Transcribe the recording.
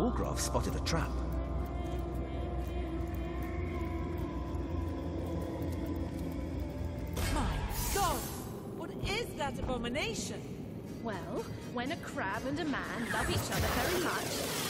Wolgraff spotted a trap. My God! What is that abomination? Well, when a crab and a man love each other very much,